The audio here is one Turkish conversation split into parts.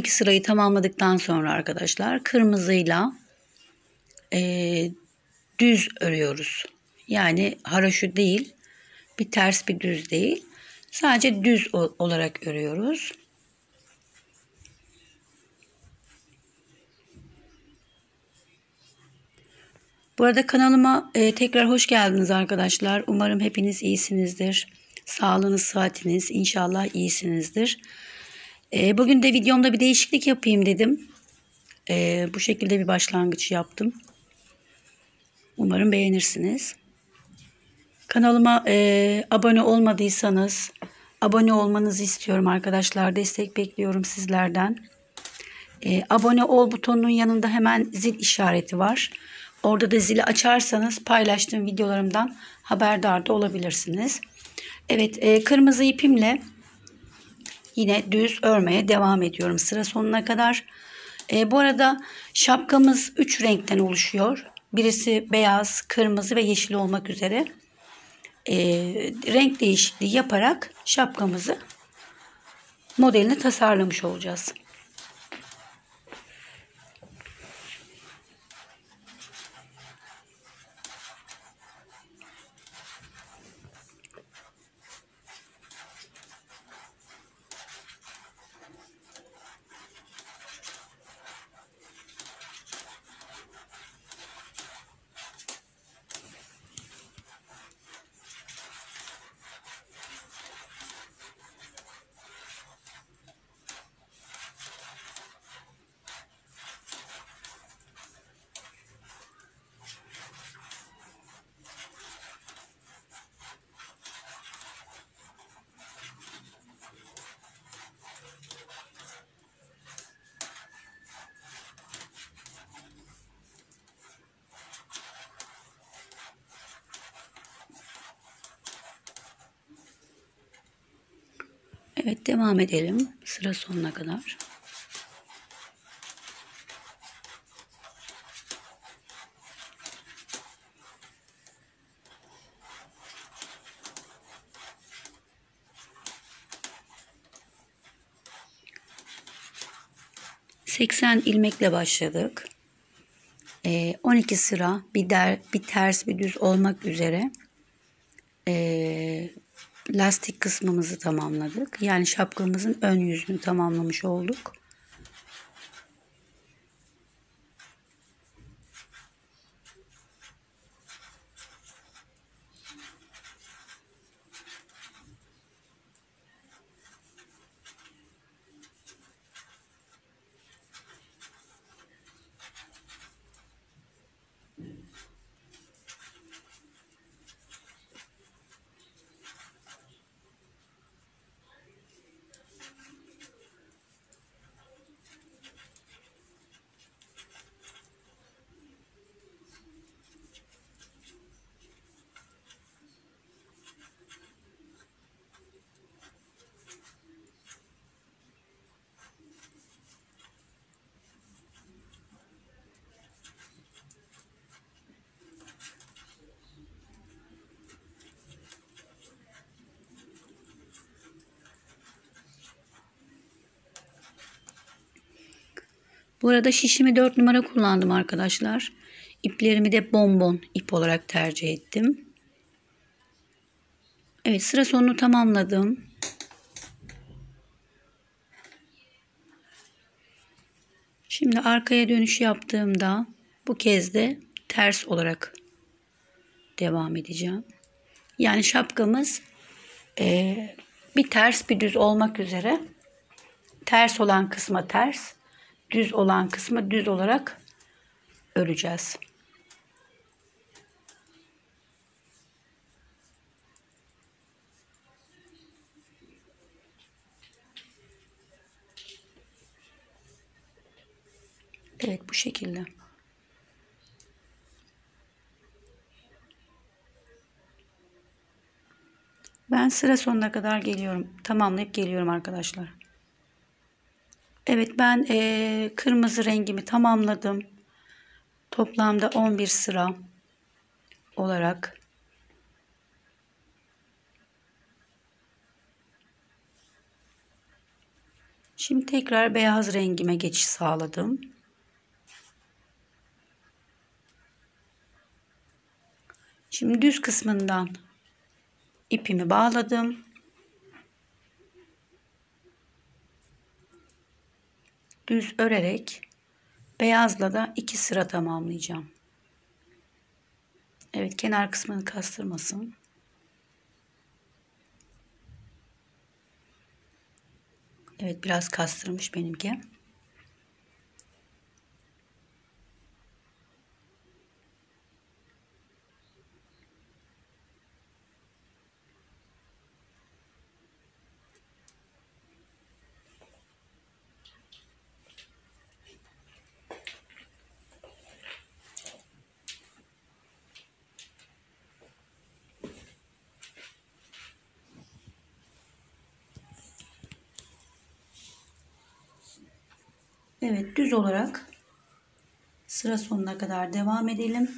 Evet şimdi e, 12 sırayı tamamladıktan sonra arkadaşlar kırmızıyla e, düz örüyoruz. Yani haraşo değil bir ters bir düz değil. Sadece düz olarak örüyoruz. Bu arada kanalıma e, tekrar hoş geldiniz arkadaşlar. Umarım hepiniz iyisinizdir. Sağlığınız, sıhhatiniz inşallah iyisinizdir. E, bugün de videomda bir değişiklik yapayım dedim. E, bu şekilde bir başlangıç yaptım. Umarım beğenirsiniz. Kanalıma e, abone olmadıysanız abone olmanızı istiyorum arkadaşlar. Destek bekliyorum sizlerden. E, abone ol butonunun yanında hemen zil işareti var. Orada da zili açarsanız paylaştığım videolarımdan haberdar da olabilirsiniz. Evet e, kırmızı ipimle yine düz örmeye devam ediyorum sıra sonuna kadar. E, bu arada şapkamız 3 renkten oluşuyor. Birisi beyaz, kırmızı ve yeşil olmak üzere. E, renk değişikliği yaparak şapkamızı modelini tasarlamış olacağız. Evet devam edelim sıra sonuna kadar. Seksen ilmekle başladık. 12 ee, sıra bir der bir ters bir düz olmak üzere ee, lastik kısmımızı tamamladık. Yani şapkamızın ön yüzünü tamamlamış olduk. Bu arada şişimi 4 numara kullandım arkadaşlar. İplerimi de bonbon ip olarak tercih ettim. Evet sıra sonunu tamamladım. Şimdi arkaya dönüş yaptığımda bu kez de ters olarak devam edeceğim. Yani şapkamız e, bir ters bir düz olmak üzere ters olan kısma ters düz olan kısmı düz olarak öreceğiz. Evet bu şekilde. Ben sıra sonuna kadar geliyorum. Tamamlayıp geliyorum arkadaşlar. Evet ben e, kırmızı rengimi tamamladım. Toplamda 11 sıra olarak Şimdi tekrar beyaz rengime geçiş sağladım. Şimdi düz kısmından ipimi bağladım. Düz örerek beyazla da iki sıra tamamlayacağım. Evet kenar kısmını kastırmasın. Evet biraz kastırmış benimki. Evet düz olarak sıra sonuna kadar devam edelim.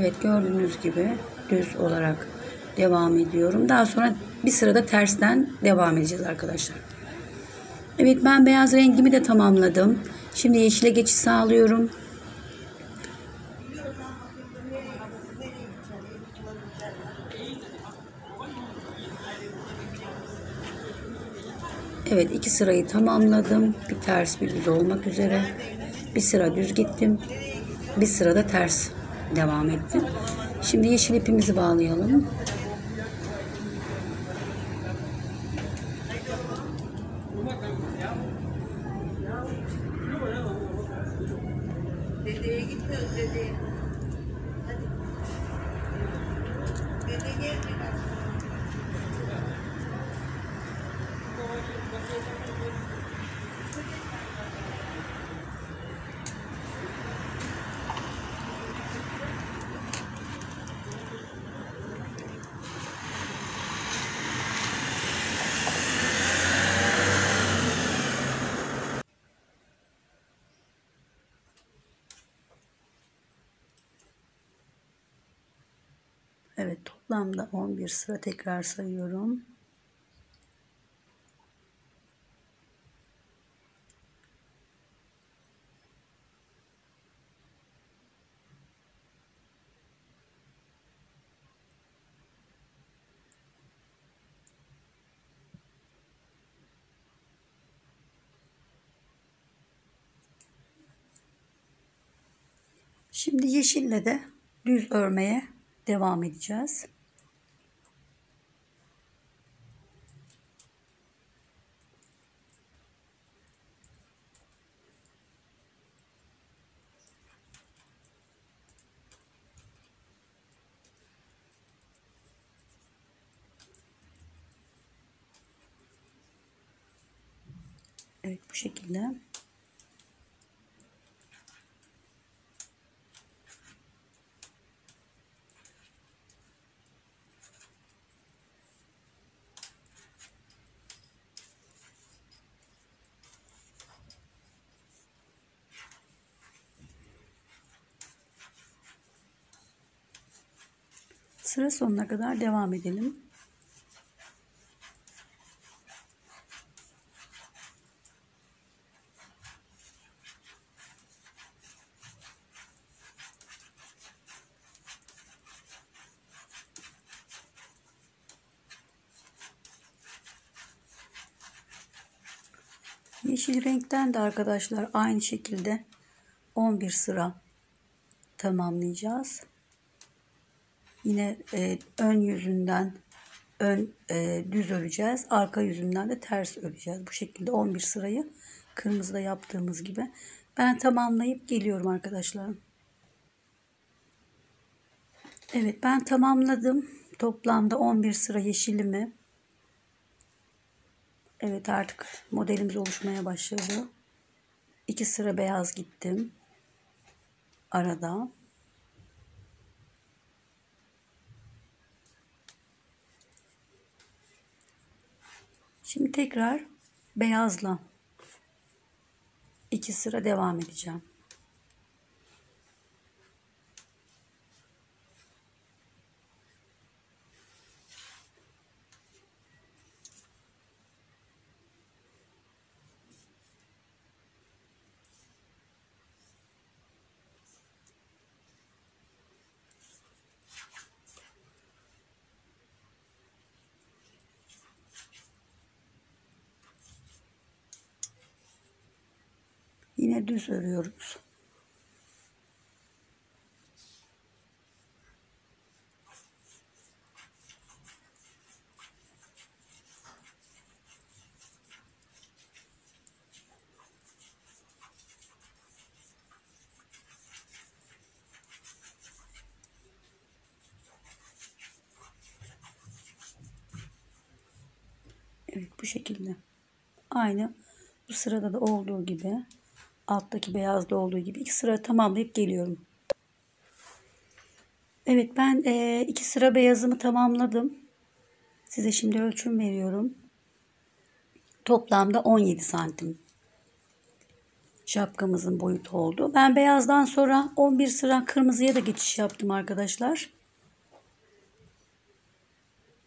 Evet gördüğünüz gibi düz olarak devam ediyorum. Daha sonra bir sırada tersten devam edeceğiz arkadaşlar. Evet ben beyaz rengimi de tamamladım. Şimdi yeşile geçiş sağlıyorum. Evet iki sırayı tamamladım. Bir ters bir düz olmak üzere. Bir sıra düz gittim. Bir sırada ters devam ettim. Şimdi yeşil ipimizi bağlayalım. 11 sıra tekrar sayıyorum. Şimdi yeşille de düz örmeye devam edeceğiz. Evet bu şekilde. Sıra sonuna kadar devam edelim. Yeşil renkten de arkadaşlar aynı şekilde 11 sıra tamamlayacağız. Yine e, ön yüzünden ön e, düz öreceğiz. Arka yüzünden de ters öreceğiz. Bu şekilde 11 sırayı kırmızıda yaptığımız gibi. Ben tamamlayıp geliyorum arkadaşlar. Evet ben tamamladım. Toplamda 11 sıra yeşilimi. Evet artık modelimiz oluşmaya başladı. 2 sıra beyaz gittim. Arada. Şimdi tekrar beyazla iki sıra devam edeceğim. Yine düz örüyoruz. Evet bu şekilde. Aynı bu sırada da olduğu gibi alttaki beyazda olduğu gibi iki sıra tamamlayıp geliyorum. Evet ben e, iki sıra beyazımı tamamladım. Size şimdi ölçüm veriyorum. Toplamda 17 santim şapkamızın boyutu oldu. Ben beyazdan sonra 11 sıra kırmızıya da geçiş yaptım arkadaşlar.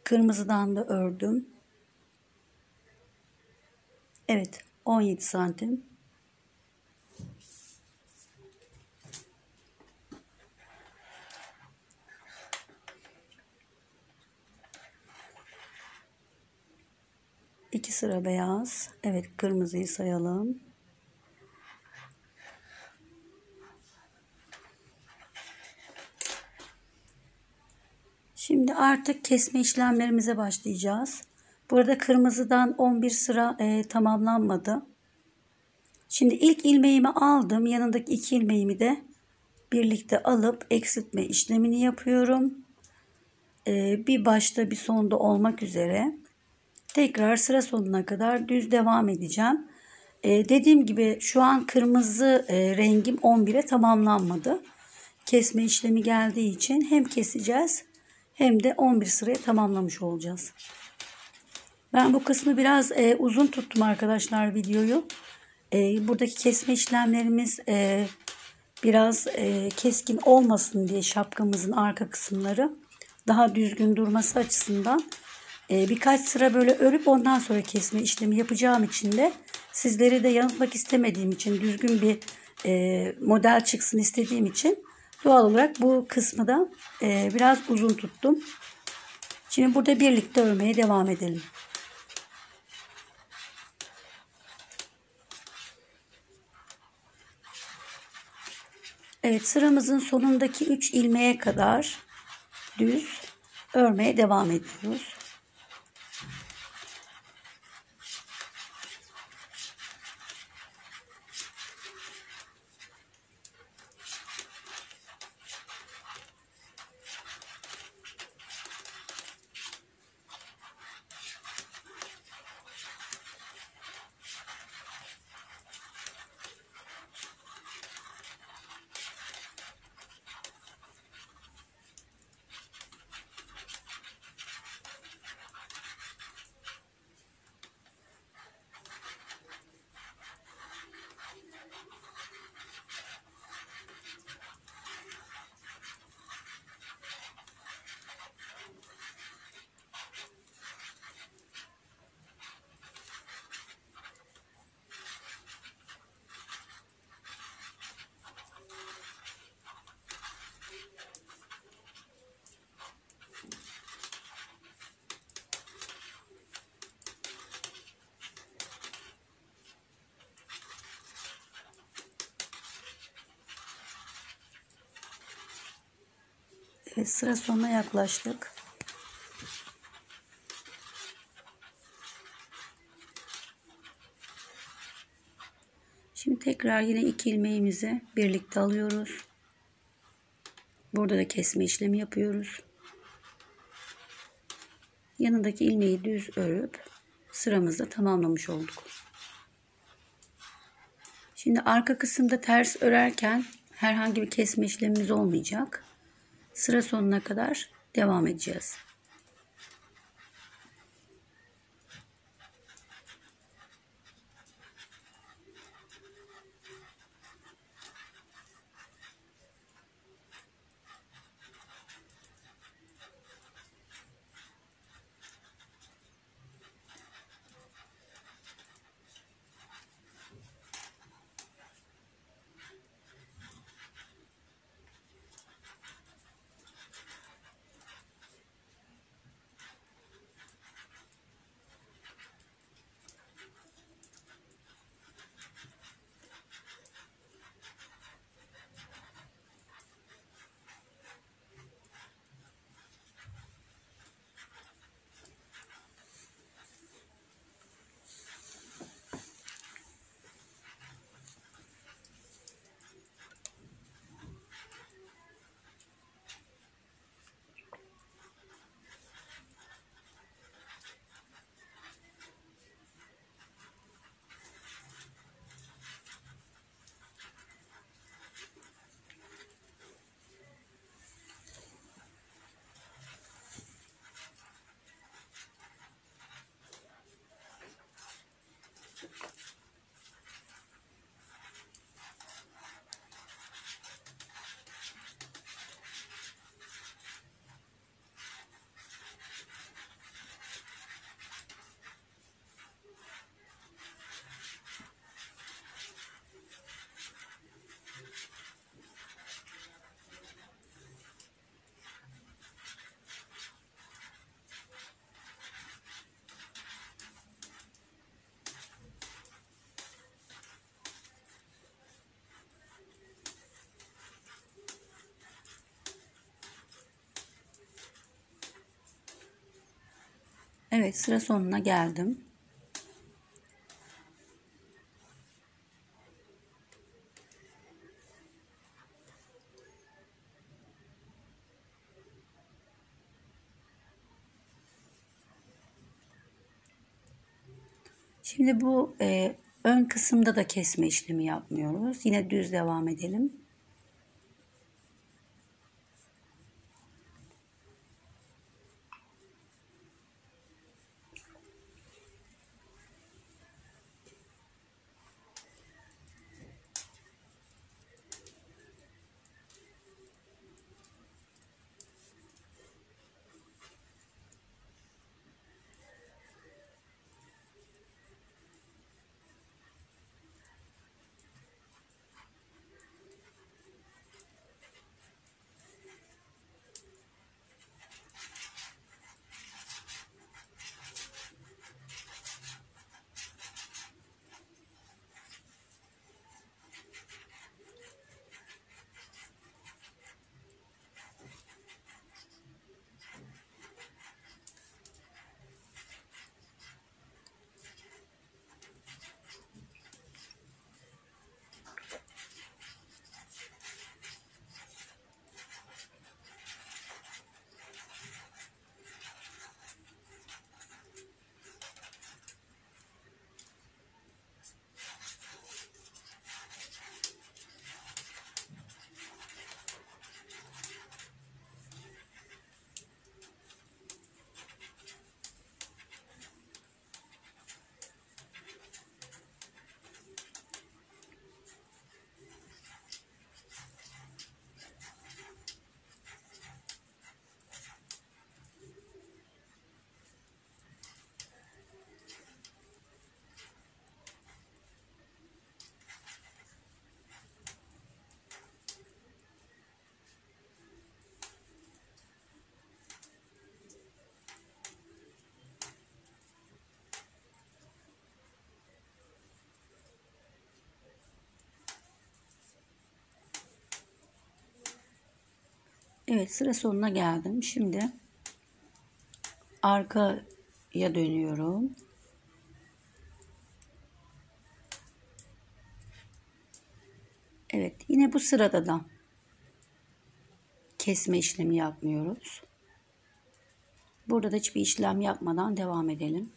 Kırmızıdan da ördüm. Evet 17 santim. İki sıra beyaz. Evet kırmızıyı sayalım. Şimdi artık kesme işlemlerimize başlayacağız. Burada kırmızıdan 11 sıra e, tamamlanmadı. Şimdi ilk ilmeğimi aldım. Yanındaki iki ilmeğimi de birlikte alıp eksiltme işlemini yapıyorum. E, bir başta bir sonda olmak üzere. Tekrar sıra sonuna kadar düz devam edeceğim. E, dediğim gibi şu an kırmızı e, rengim 11'e tamamlanmadı. Kesme işlemi geldiği için hem keseceğiz hem de 11 sıraya tamamlamış olacağız. Ben bu kısmı biraz e, uzun tuttum arkadaşlar videoyu. E, buradaki kesme işlemlerimiz e, biraz e, keskin olmasın diye şapkamızın arka kısımları daha düzgün durması açısından e, birkaç sıra böyle örüp ondan sonra kesme işlemi yapacağım için de sizleri de yanıltmak istemediğim için düzgün bir e, model çıksın istediğim için doğal olarak bu kısmı da e, biraz uzun tuttum. Şimdi burada birlikte örmeye devam edelim. Evet sıramızın sonundaki 3 ilmeğe kadar düz örmeye devam ediyoruz. Evet sıra sonuna yaklaştık. Şimdi tekrar yine iki ilmeğimizi birlikte alıyoruz. Burada da kesme işlemi yapıyoruz. yanındaki ilmeği düz örüp sıramızda tamamlamış olduk. Şimdi arka kısımda ters örerken herhangi bir kesme işlemimiz olmayacak. Sıra sonuna kadar devam edeceğiz. Evet sıra sonuna geldim. Şimdi bu e, ön kısımda da kesme işlemi yapmıyoruz. Yine düz devam edelim. Evet sıra sonuna geldim. Şimdi arkaya dönüyorum. Evet yine bu sırada da kesme işlemi yapmıyoruz. Burada da hiçbir işlem yapmadan devam edelim.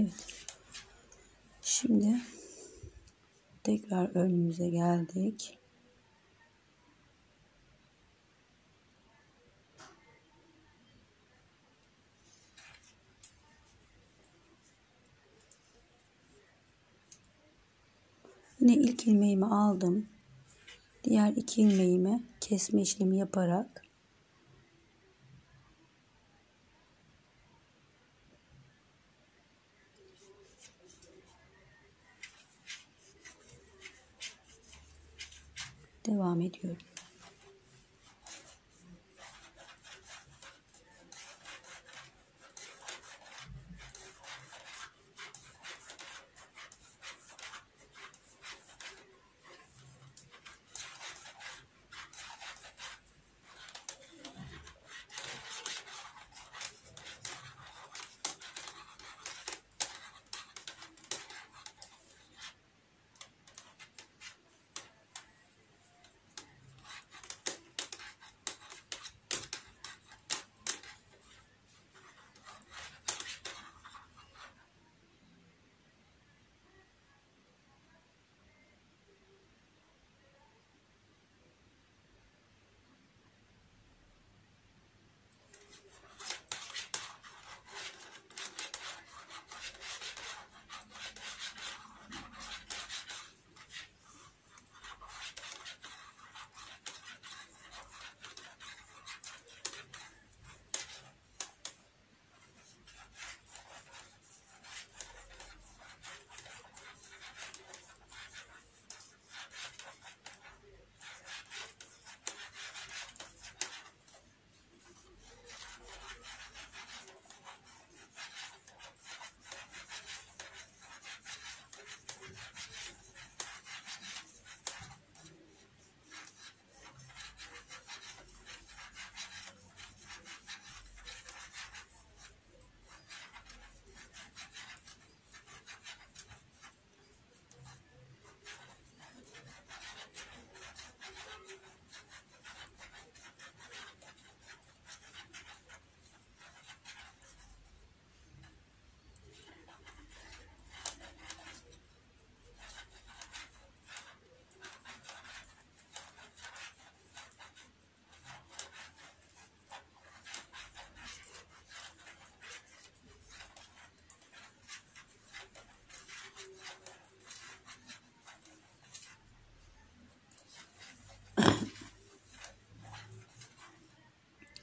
Evet. Şimdi tekrar önümüze geldik. Yine ilk ilmeğimi aldım. Diğer iki ilmeğimi kesme işlemi yaparak devam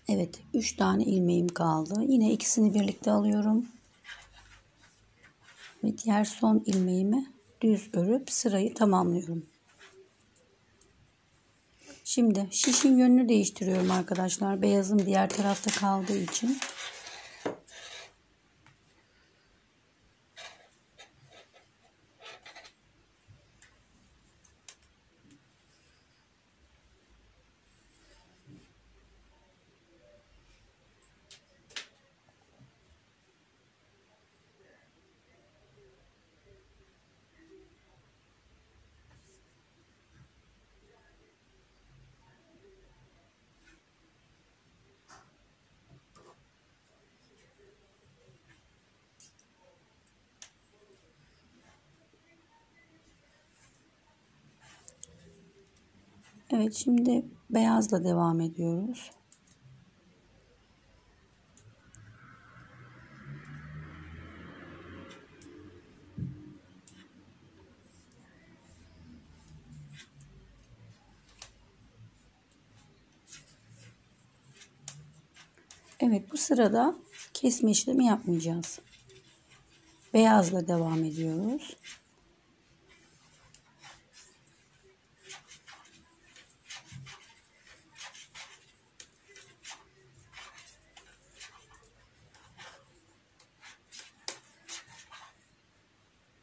Evet, 3 tane ilmeğim kaldı. Yine ikisini birlikte alıyorum. Ve diğer son ilmeğimi düz örüp sırayı tamamlıyorum. Şimdi şişin yönünü değiştiriyorum arkadaşlar. Beyazım diğer tarafta kaldığı için. Evet şimdi beyazla devam ediyoruz. Evet bu sırada kesme işlemi yapmayacağız. Beyazla devam ediyoruz.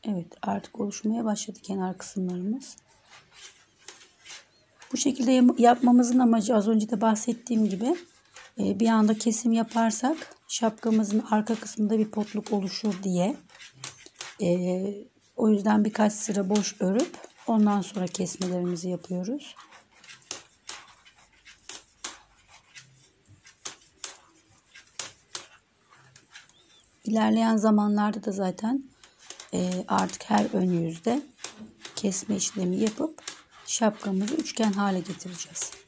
Evet artık oluşmaya başladı kenar kısımlarımız. Bu şekilde yapmamızın amacı az önce de bahsettiğim gibi e, bir anda kesim yaparsak şapkamızın arka kısmında bir potluk oluşur diye. E, o yüzden birkaç sıra boş örüp ondan sonra kesmelerimizi yapıyoruz. İlerleyen zamanlarda da zaten artık her ön yüzde kesme işlemi yapıp şapkamızı üçgen hale getireceğiz.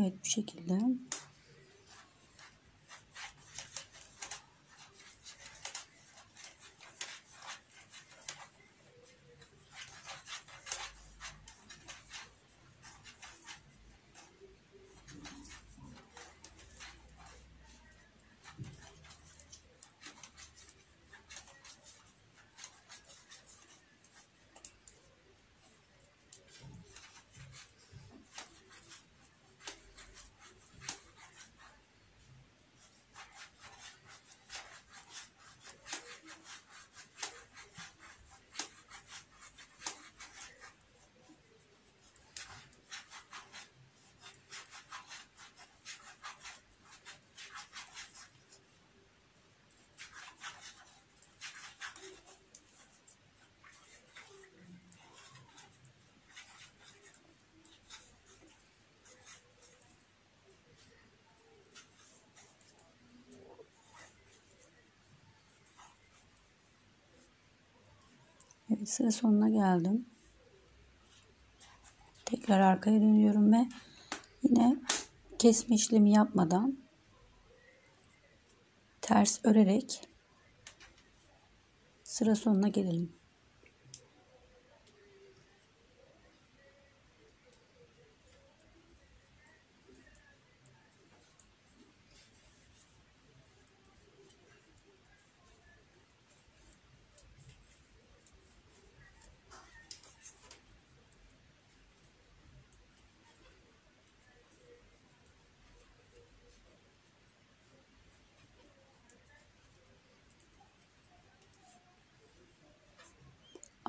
Evet bu şekilde. Evet sıra sonuna geldim. Tekrar arkaya dönüyorum ve yine kesme işlemi yapmadan ters örerek sıra sonuna gelelim.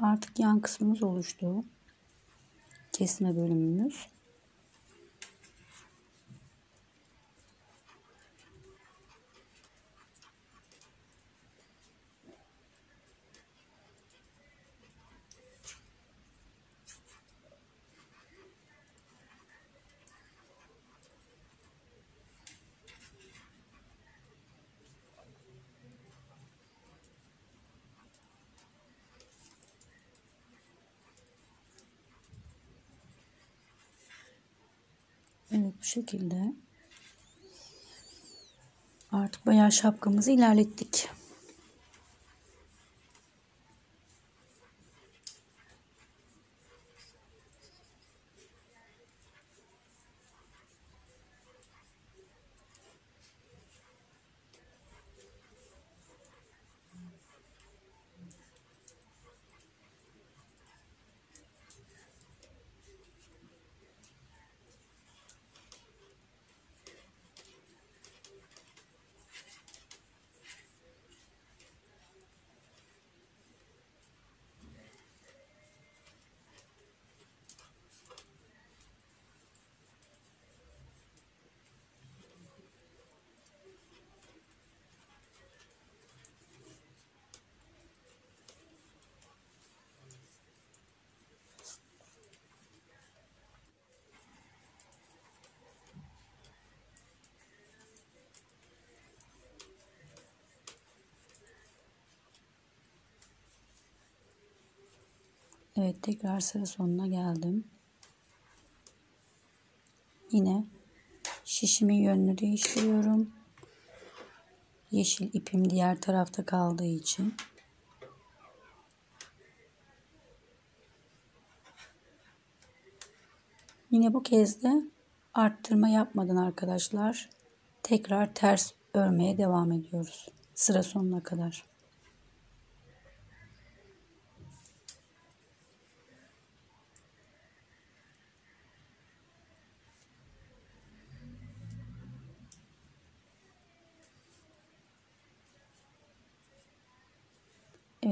Artık yan kısmımız oluştu. Kesme bölümümüz. Evet bu şekilde. Artık bayağı şapkamızı ilerlettik. Evet tekrar sıra sonuna geldim. Yine şişimin yönünü değiştiriyorum. Yeşil ipim diğer tarafta kaldığı için. Yine bu kez de arttırma yapmadan arkadaşlar tekrar ters örmeye devam ediyoruz. Sıra sonuna kadar.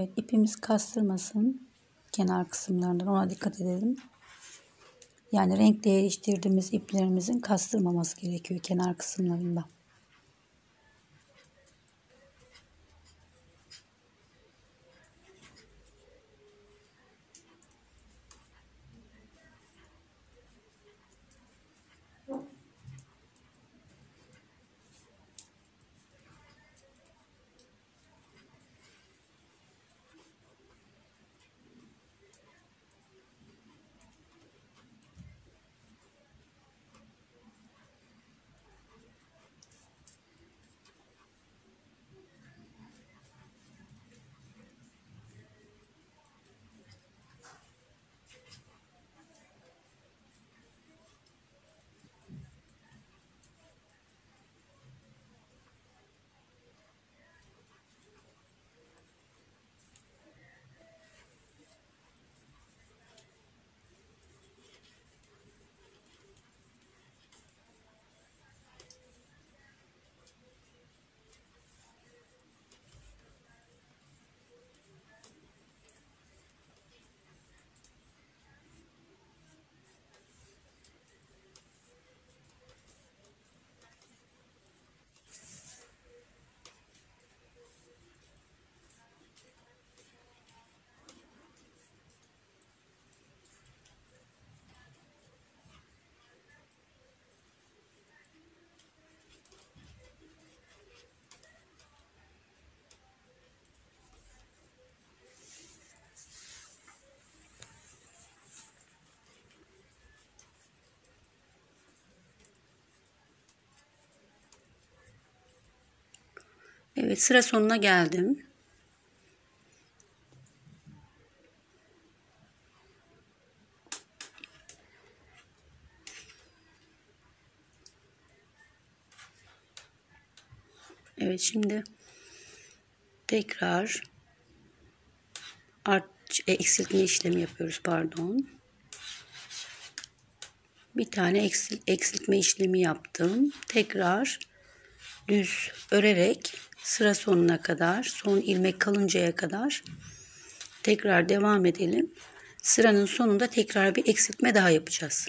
Evet ipimiz kastırmasın kenar kısımlarından ona dikkat edelim. Yani renk değiştirdiğimiz iplerimizin kastırmaması gerekiyor kenar kısımlarında. Evet sıra sonuna geldim. Evet şimdi tekrar art e, eksiltme işlemi yapıyoruz pardon. Bir tane eksil, eksiltme işlemi yaptım. Tekrar düz örerek sıra sonuna kadar, son ilmek kalıncaya kadar tekrar devam edelim. Sıranın sonunda tekrar bir eksiltme daha yapacağız.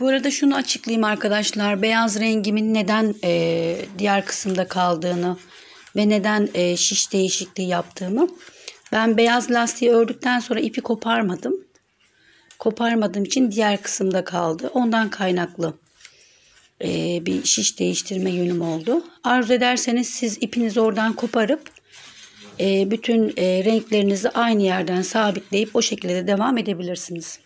Bu arada şunu açıklayayım arkadaşlar. Beyaz rengimin neden e, diğer kısımda kaldığını ve neden e, şiş değişikliği yaptığımı. Ben beyaz lastiği ördükten sonra ipi koparmadım. Koparmadığım için diğer kısımda kaldı. Ondan kaynaklı e, bir şiş değiştirme yönüm oldu. Arzu ederseniz siz ipinizi oradan koparıp e, bütün e, renklerinizi aynı yerden sabitleyip o şekilde de devam edebilirsiniz.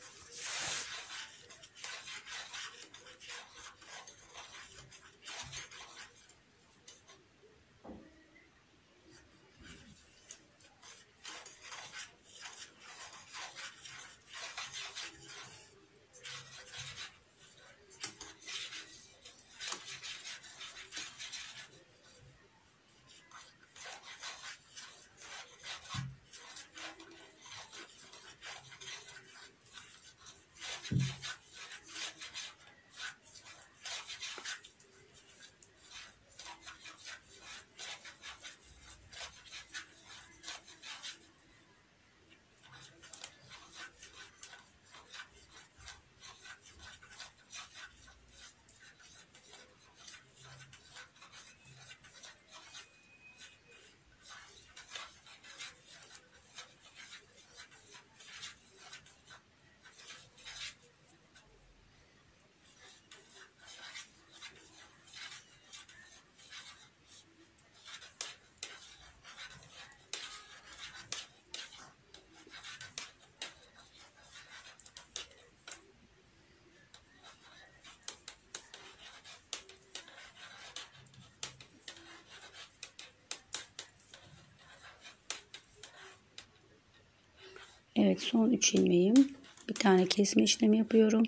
Evet son 3 ilmeğim. Bir tane kesme işlemi yapıyorum.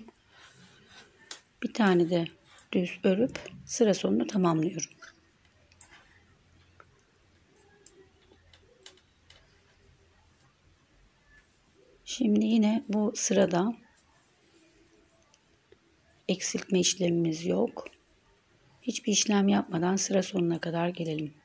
Bir tane de düz örüp sıra sonunu tamamlıyorum. Şimdi yine bu sırada eksiltme işlemimiz yok. Hiçbir işlem yapmadan sıra sonuna kadar gelelim.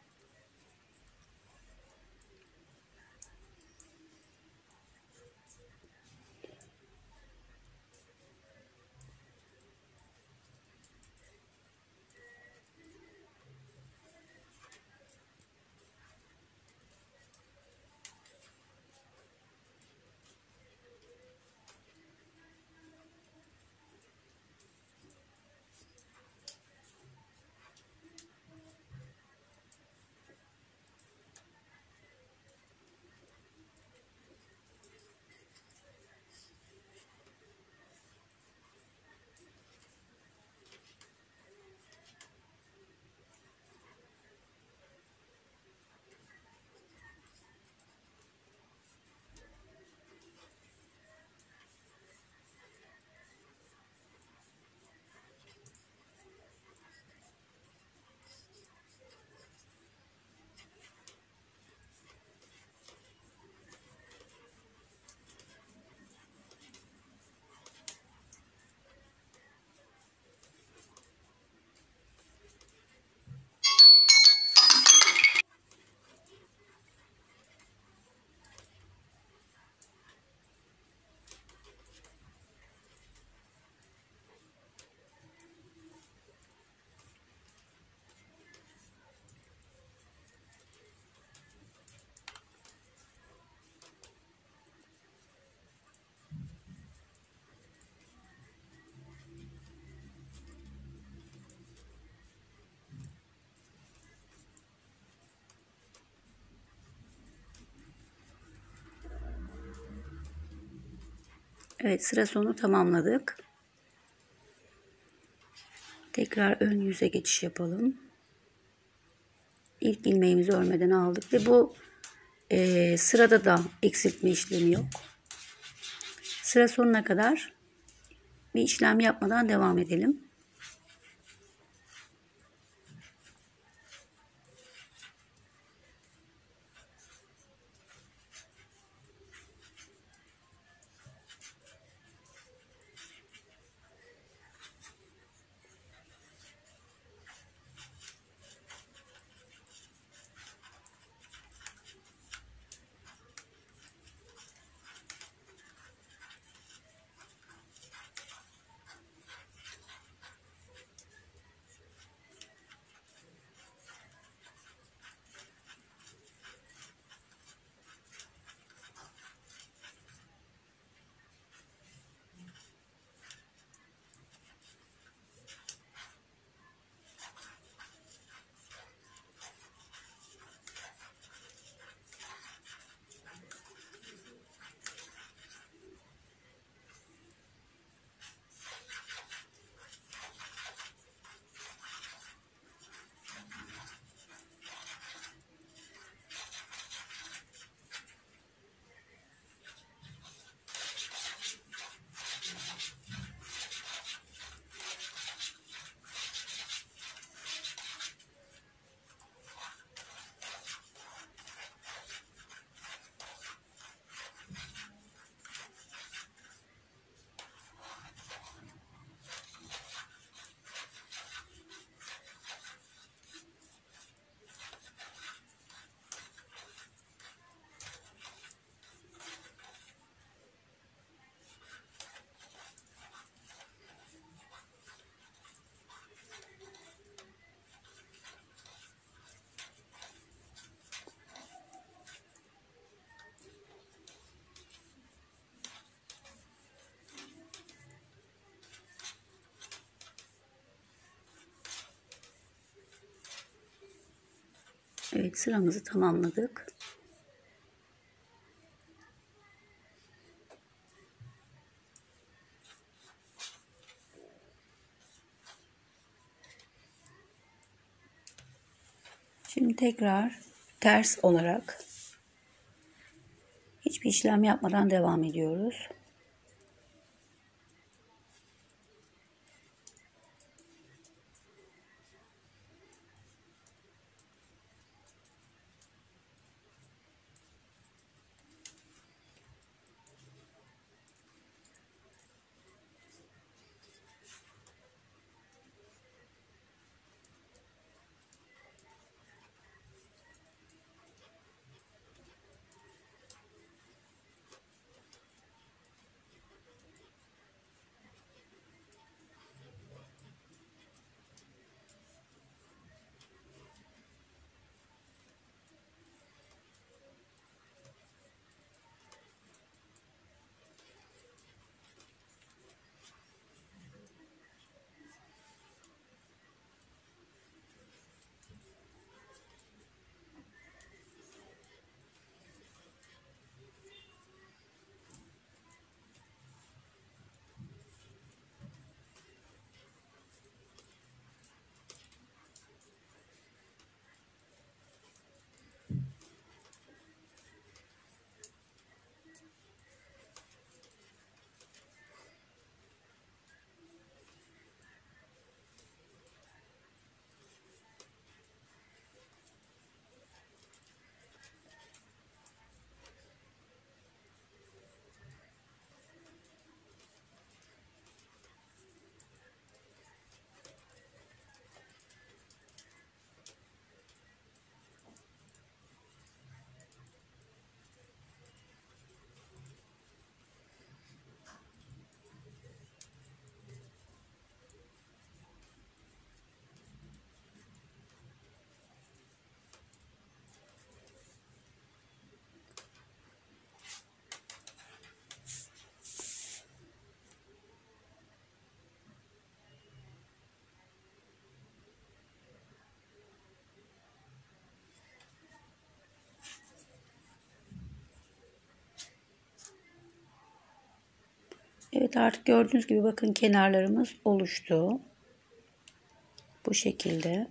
Evet sıra sonu tamamladık. Tekrar ön yüze geçiş yapalım. İlk ilmeğimizi örmeden aldık ve bu e, sırada da eksiltme işlemi yok. Sıra sonuna kadar bir işlem yapmadan devam edelim. Evet sıramızı tamamladık. Şimdi tekrar ters olarak Hiçbir işlem yapmadan devam ediyoruz. Evet artık gördüğünüz gibi bakın kenarlarımız oluştu. Bu şekilde.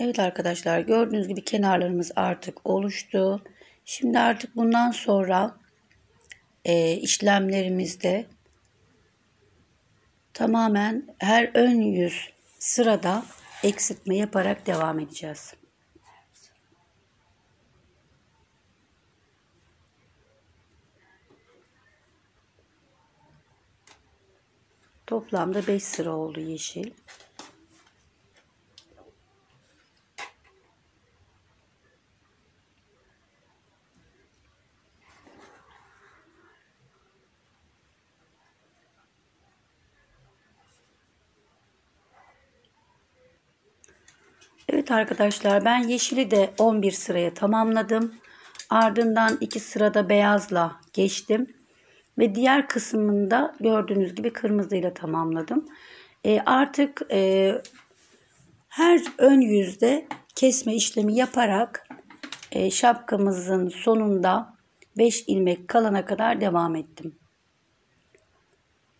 Evet arkadaşlar gördüğünüz gibi kenarlarımız artık oluştu. Şimdi artık bundan sonra e, işlemlerimizde tamamen her ön yüz sırada eksiltme yaparak devam edeceğiz. Toplamda 5 sıra oldu yeşil. Arkadaşlar ben yeşili de 11 sıraya tamamladım. Ardından 2 sırada beyazla geçtim. Ve diğer kısmında gördüğünüz gibi kırmızıyla tamamladım. E, artık e, her ön yüzde kesme işlemi yaparak e, şapkamızın sonunda 5 ilmek kalana kadar devam ettim.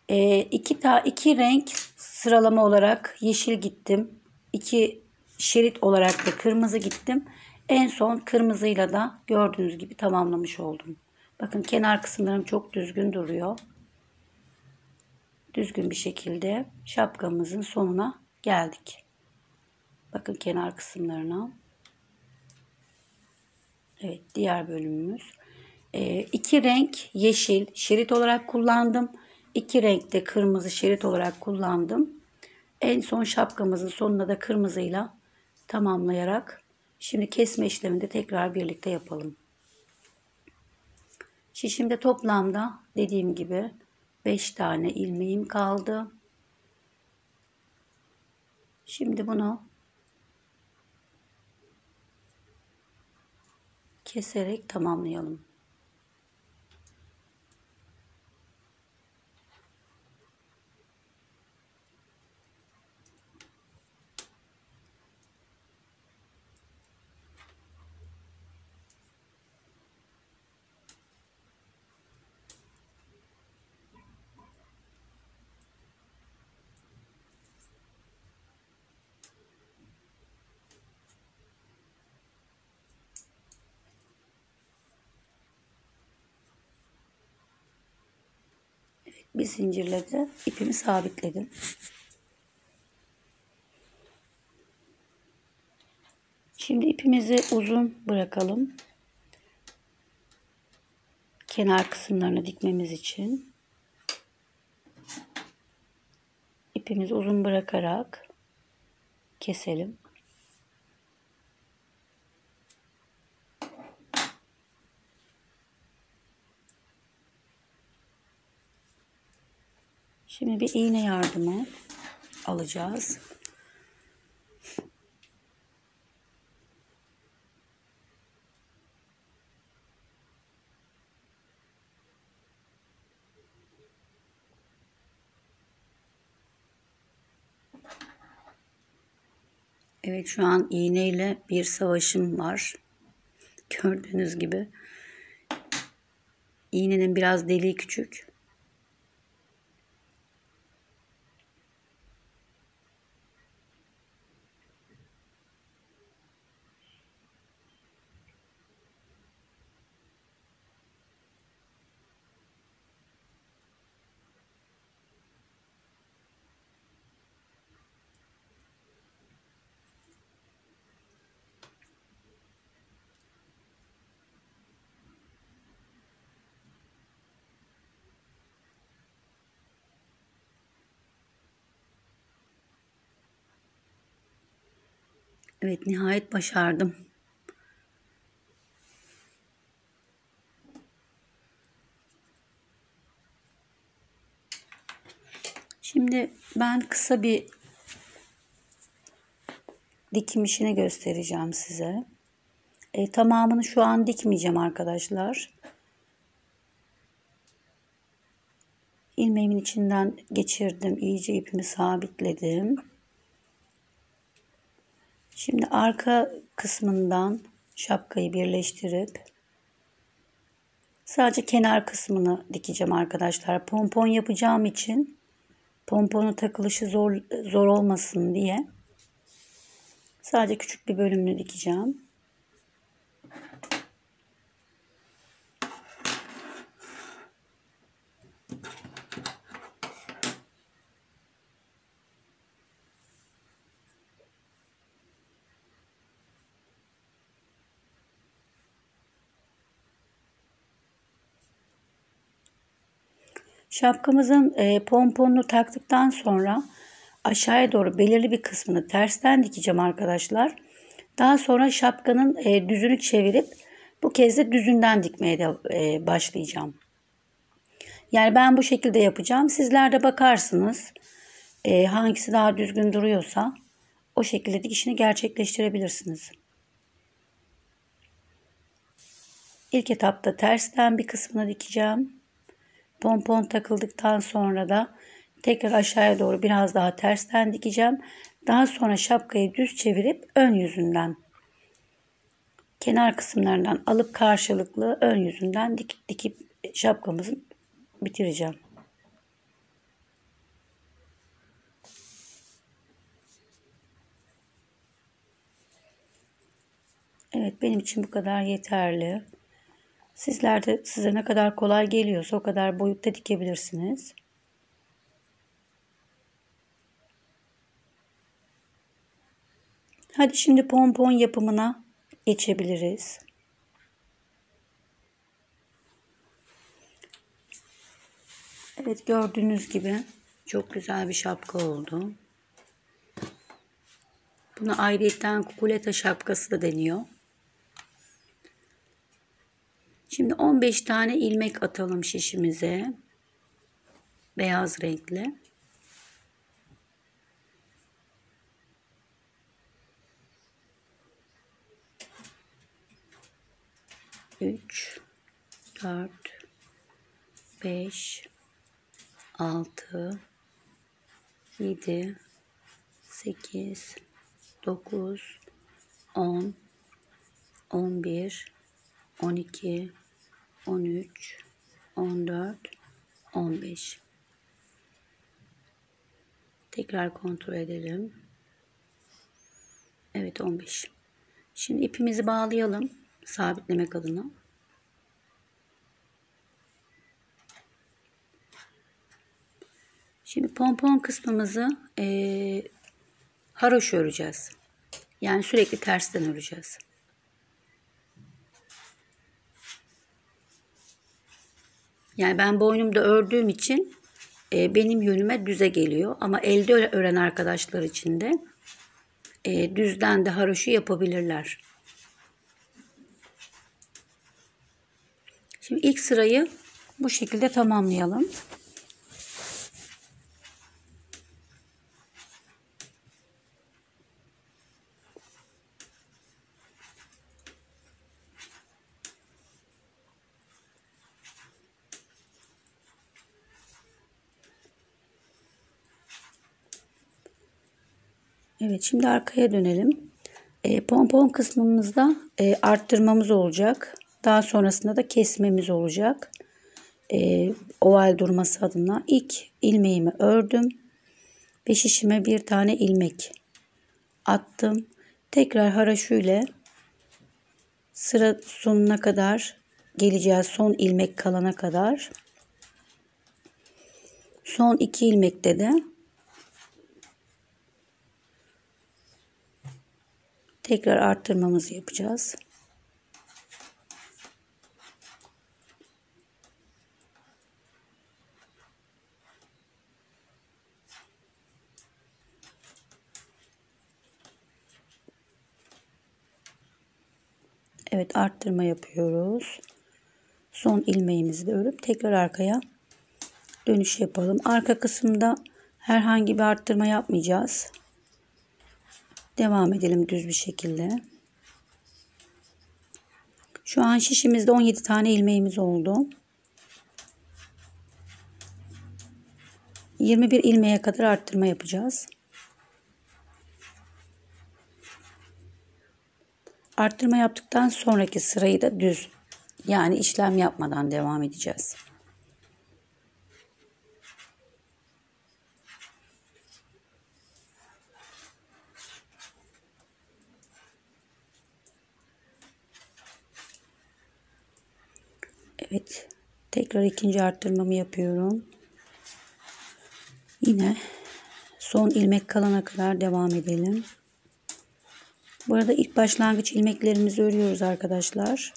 E, iki, ta, iki renk sıralama olarak yeşil gittim. 2 şerit olarak da kırmızı gittim. En son kırmızıyla da gördüğünüz gibi tamamlamış oldum. Bakın kenar kısımlarım çok düzgün duruyor. Düzgün bir şekilde şapkamızın sonuna geldik. Bakın kenar kısımlarına. Evet diğer bölümümüz. Ee, iki renk yeşil şerit olarak kullandım. İki renk de kırmızı şerit olarak kullandım. En son şapkamızın sonuna da kırmızıyla tamamlayarak şimdi kesme işleminde tekrar birlikte yapalım. Şişimde toplamda dediğim gibi 5 tane ilmeğim kaldı. Şimdi bunu keserek tamamlayalım. Bir zincirle ipimi sabitledim. Şimdi ipimizi uzun bırakalım. Kenar kısımlarını dikmemiz için. İpimizi uzun bırakarak keselim. Şimdi bir iğne yardımı alacağız. Evet şu an iğneyle bir savaşım var. Gördüğünüz gibi. İğnenin biraz deliği küçük. Evet nihayet başardım. Şimdi ben kısa bir dikim işini göstereceğim size. E, tamamını şu an dikmeyeceğim arkadaşlar. İlmeğimin içinden geçirdim. iyice ipimi sabitledim. Şimdi arka kısmından şapkayı birleştirip sadece kenar kısmını dikeceğim arkadaşlar. Pompon yapacağım için pomponun takılışı zor, zor olmasın diye sadece küçük bir bölümünü dikeceğim. Şapkamızın e, pomponunu taktıktan sonra aşağıya doğru belirli bir kısmını tersten dikeceğim arkadaşlar. Daha sonra şapkanın e, düzünü çevirip bu kez de düzünden dikmeye de e, başlayacağım. Yani ben bu şekilde yapacağım. Sizler de bakarsınız e, hangisi daha düzgün duruyorsa o şekilde dikişini gerçekleştirebilirsiniz. İlk etapta tersten bir kısmını dikeceğim. Pompon takıldıktan sonra da tekrar aşağıya doğru biraz daha tersten dikeceğim. Daha sonra şapkayı düz çevirip ön yüzünden kenar kısımlarından alıp karşılıklı ön yüzünden dik, dikip şapkamızı bitireceğim. Evet benim için bu kadar yeterli. Sizler de size ne kadar kolay geliyorsa o kadar boyutta dikebilirsiniz. Hadi şimdi pompon yapımına geçebiliriz. Evet gördüğünüz gibi çok güzel bir şapka oldu. Buna ayrıyetten kukuleta şapkası da deniyor. Şimdi 15 tane ilmek atalım şişimize. Beyaz renkli. Üç, dört, beş, altı, yedi, sekiz, dokuz, on, on bir, on iki, 13, 14, 15. Tekrar kontrol edelim. Evet 15. Şimdi ipimizi bağlayalım sabitlemek adına. Şimdi pompon kısmımızı eee haroş öreceğiz. Yani sürekli tersten öreceğiz. Yani ben boynumda ördüğüm için e, benim yönüme düze geliyor. Ama elde ören arkadaşlar için de e, düzden de haroşu yapabilirler. Şimdi ilk sırayı bu şekilde tamamlayalım. Evet şimdi arkaya dönelim. E, pompon kısmımızda e, arttırmamız olacak. Daha sonrasında da kesmemiz olacak. E, oval durması adına ilk ilmeğimi ördüm. Ve şişime bir tane ilmek attım. Tekrar haraşuyla sıra sonuna kadar geleceğiz. Son ilmek kalana kadar. Son iki ilmekte de tekrar arttırmamızı yapacağız. Evet arttırma yapıyoruz. Son ilmeğimizi de örüp tekrar arkaya dönüş yapalım. Arka kısımda herhangi bir arttırma yapmayacağız. Devam edelim düz bir şekilde. Şu an şişimizde 17 tane ilmeğimiz oldu. 21 ilmeğe kadar arttırma yapacağız. Arttırma yaptıktan sonraki sırayı da düz yani işlem yapmadan devam edeceğiz. Evet. Tekrar ikinci arttırmamı yapıyorum. Yine son ilmek kalana kadar devam edelim. Burada ilk başlangıç ilmeklerimizi örüyoruz arkadaşlar.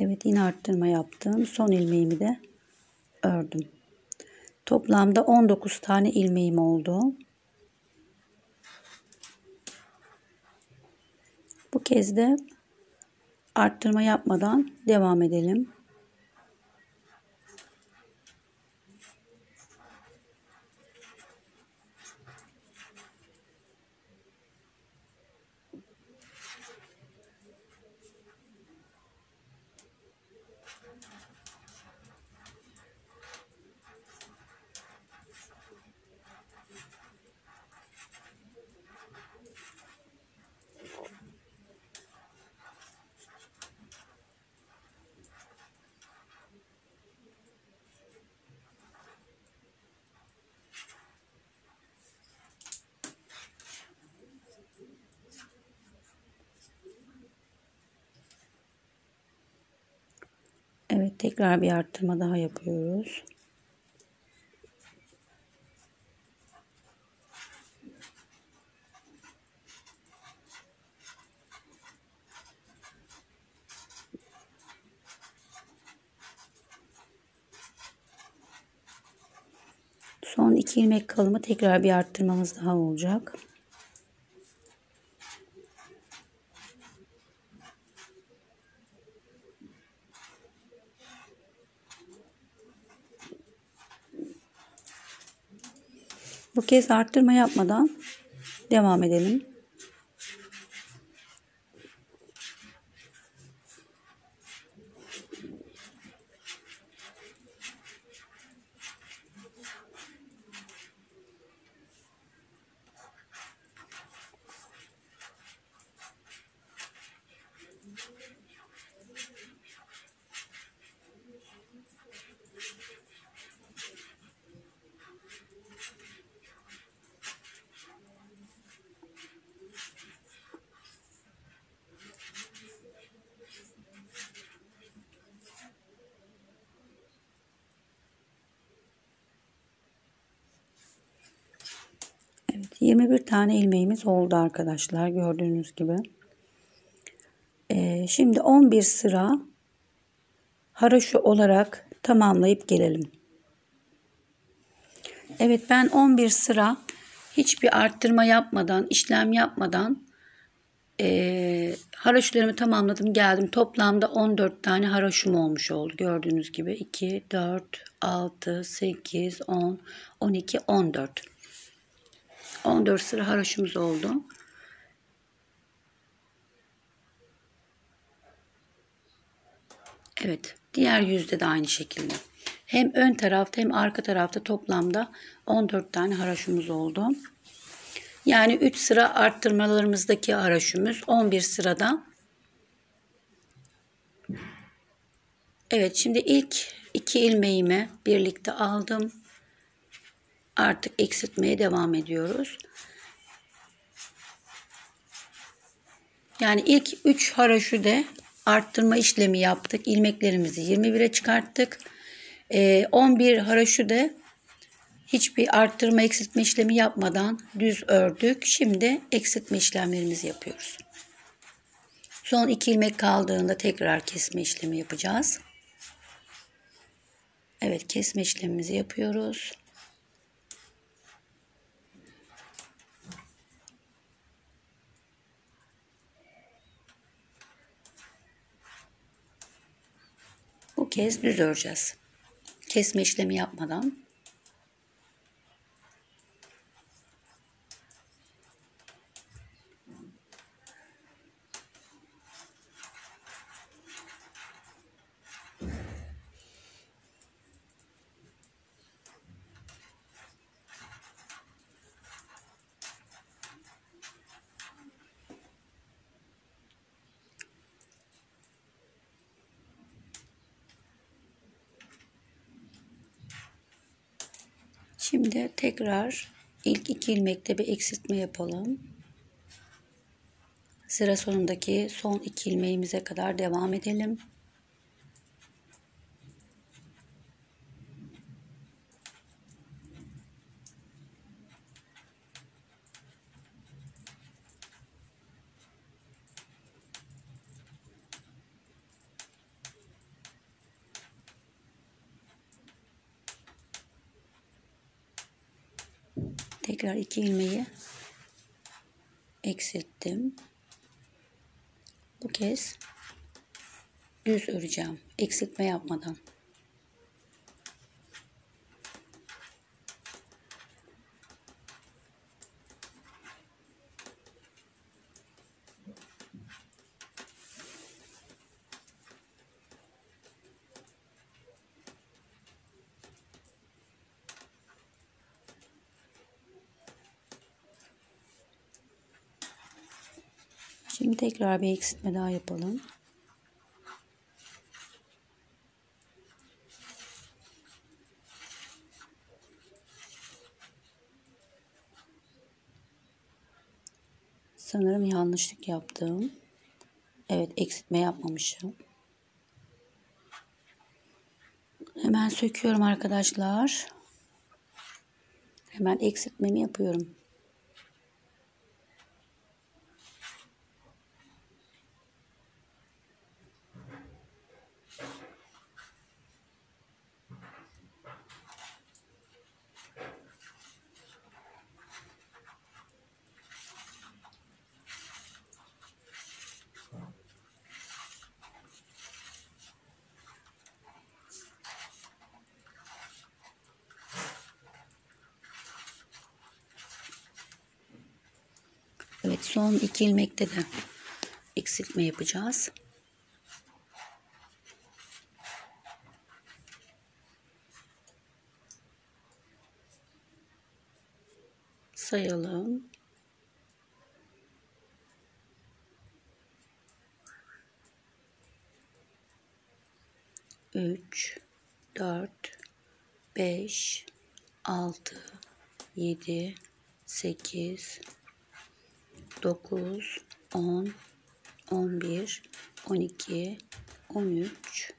Evet yine arttırma yaptım. Son ilmeğimi de ördüm. Toplamda 19 tane ilmeğim oldu. Bu kez de arttırma yapmadan devam edelim. Evet tekrar bir arttırma daha yapıyoruz. Son iki ilmek kalımı tekrar bir arttırmamız daha olacak. Kez arttırma yapmadan devam edelim. 21 tane ilmeğimiz oldu arkadaşlar gördüğünüz gibi. Ee, şimdi 11 sıra haroşa olarak tamamlayıp gelelim. Evet ben 11 sıra hiçbir arttırma yapmadan, işlem yapmadan e, haroşlarımı tamamladım geldim. Toplamda 14 tane haroşum olmuş oldu. Gördüğünüz gibi 2, 4, 6, 8, 10, 12, 14. 14 sıra haroşumuz oldu. Evet. Diğer yüzde de aynı şekilde. Hem ön tarafta hem arka tarafta toplamda 14 tane haraşımız oldu. Yani 3 sıra arttırmalarımızdaki haraşımız 11 sırada. Evet şimdi ilk iki ilmeğimi birlikte aldım. Artık eksiltmeye devam ediyoruz. Yani ilk 3 haraşüde arttırma işlemi yaptık. İlmeklerimizi 21'e çıkarttık. 11 ee, haraşüde hiçbir arttırma eksiltme işlemi yapmadan düz ördük. Şimdi eksiltme işlemlerimizi yapıyoruz. Son iki ilmek kaldığında tekrar kesme işlemi yapacağız. Evet kesme işlemimizi yapıyoruz. Bu kez düz öreceğiz. Kesme işlemi yapmadan. Şimdi tekrar ilk iki ilmekte bir eksiltme yapalım. Sıra sonundaki son iki ilmeğimize kadar devam edelim. Tekrar iki ilmeği eksilttim. Bu kez düz öreceğim. Eksiltme yapmadan. Şimdi tekrar bir eksiltme daha yapalım. Sanırım yanlışlık yaptım. Evet eksiltme yapmamışım. Hemen söküyorum arkadaşlar. Hemen eksiltmemi yapıyorum. Son iki ilmekte de eksiltme yapacağız. Sayalım. Üç, dört, beş, altı, yedi, sekiz, 9, 10, 11, 12, 13,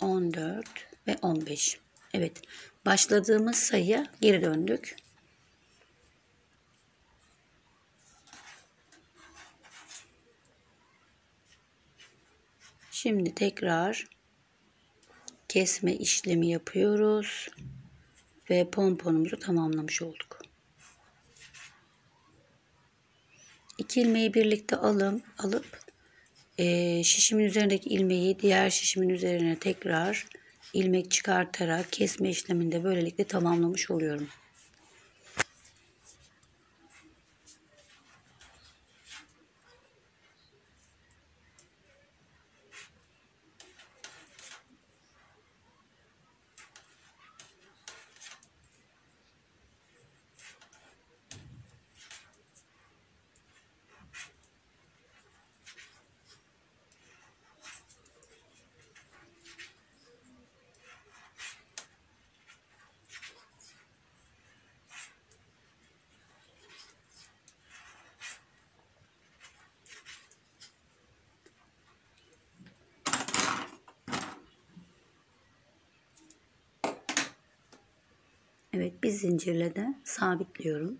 14 ve 15. Evet başladığımız sayıya geri döndük. Şimdi tekrar kesme işlemi yapıyoruz ve pomponumuzu tamamlamış olduk. İki ilmeği birlikte alım, alıp e, şişimin üzerindeki ilmeği diğer şişimin üzerine tekrar ilmek çıkartarak kesme işleminde böylelikle tamamlamış oluyorum. Evet bir zincirle de sabitliyorum.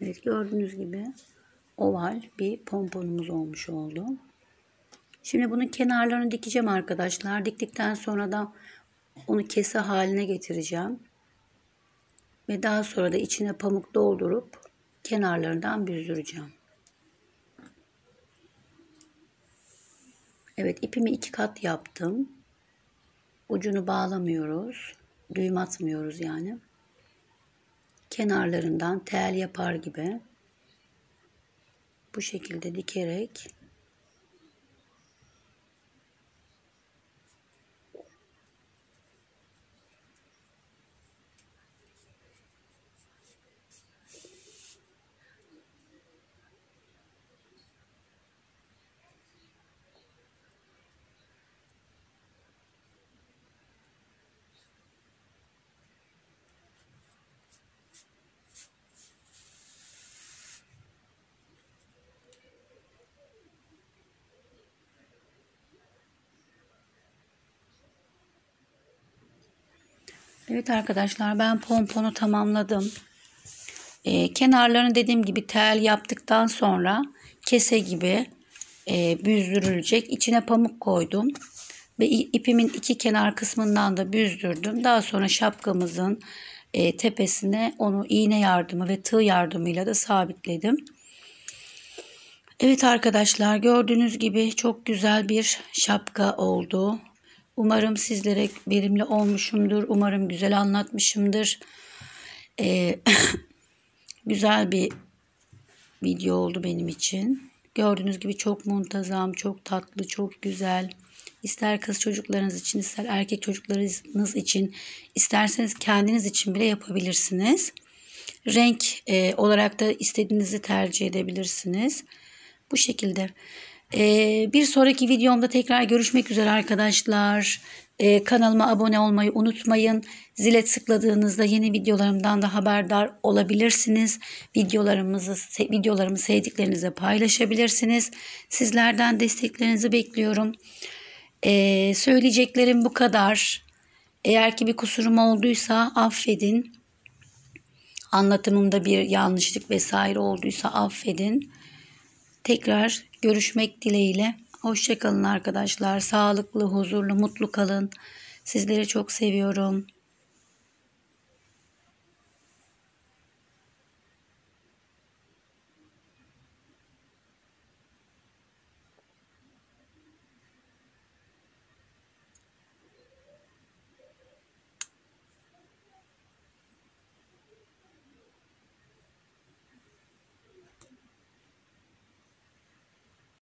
Evet gördüğünüz gibi oval bir pomponumuz olmuş oldu. Şimdi bunun kenarlarını dikeceğim arkadaşlar. Diktikten sonra da onu kese haline getireceğim. Ve daha sonra da içine pamuk doldurup kenarlarından büzdüreceğim. Evet ipimi iki kat yaptım. Ucunu bağlamıyoruz. Düğüm atmıyoruz yani. Kenarlarından tel yapar gibi bu şekilde dikerek Evet arkadaşlar ben pomponu tamamladım. Ee, kenarlarını dediğim gibi tel yaptıktan sonra kese gibi e, büzdürülecek. İçine pamuk koydum. Ve ipimin iki kenar kısmından da büzdürdüm. Daha sonra şapkamızın e, tepesine onu iğne yardımı ve tığ yardımıyla da sabitledim. Evet arkadaşlar gördüğünüz gibi çok güzel bir şapka oldu. Umarım sizlere verimli olmuşumdur. Umarım güzel anlatmışımdır. Ee, güzel bir video oldu benim için. Gördüğünüz gibi çok muntazam, çok tatlı, çok güzel. İster kız çocuklarınız için, ister erkek çocuklarınız için, isterseniz kendiniz için bile yapabilirsiniz. Renk e, olarak da istediğinizi tercih edebilirsiniz. Bu şekilde. Ee, bir sonraki videomda tekrar görüşmek üzere arkadaşlar. Ee, kanalıma abone olmayı unutmayın. Zile tıkladığınızda yeni videolarımdan da haberdar olabilirsiniz. Videolarımızı videolarımı sevdiklerinize paylaşabilirsiniz. Sizlerden desteklerinizi bekliyorum. Ee, söyleyeceklerim bu kadar. Eğer ki bir kusurum olduysa affedin. Anlatımımda bir yanlışlık vesaire olduysa affedin. Tekrar görüşmek dileğiyle. Hoşçakalın arkadaşlar. Sağlıklı, huzurlu, mutlu kalın. Sizleri çok seviyorum.